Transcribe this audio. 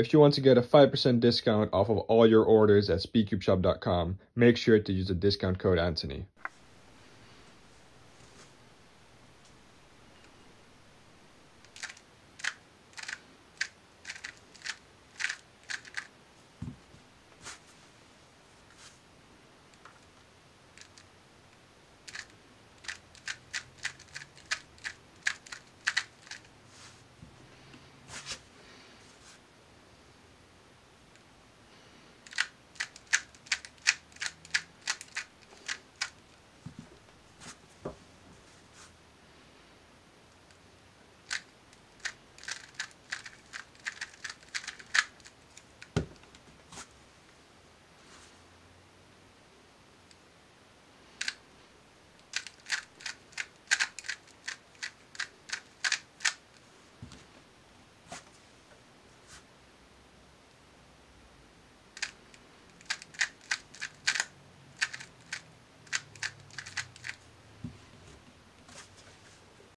If you want to get a 5% discount off of all your orders at speedcubeshop.com, make sure to use the discount code Antonie.